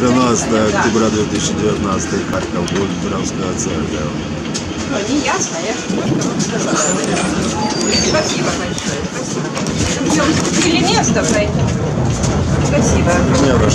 13 октября 2019 Харьков, будет Гольдбрандская церковь. Ну, не ясно, я же немножко вам сказала. Спасибо большое, спасибо. Или место пройти. Спасибо. Не.